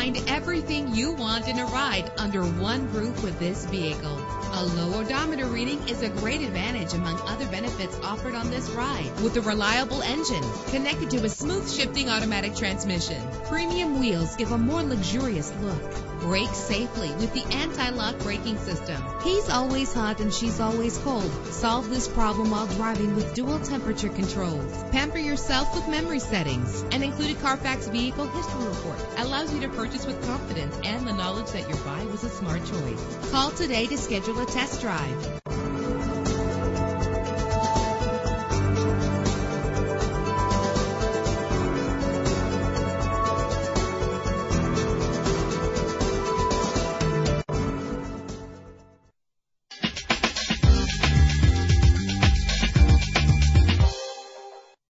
Find everything you want in a ride under one roof with this vehicle. A low odometer reading is a great advantage among other benefits offered on this ride. With a reliable engine connected to a smooth shifting automatic transmission, premium wheels give a more luxurious look. Brake safely with the anti-lock braking system. He's always hot and she's always cold. Solve this problem while driving with dual temperature controls. Pamper yourself with memory settings. An included Carfax vehicle history report allows you to purchase with confidence and the knowledge that your buy was a smart choice. Call today to schedule a test drive.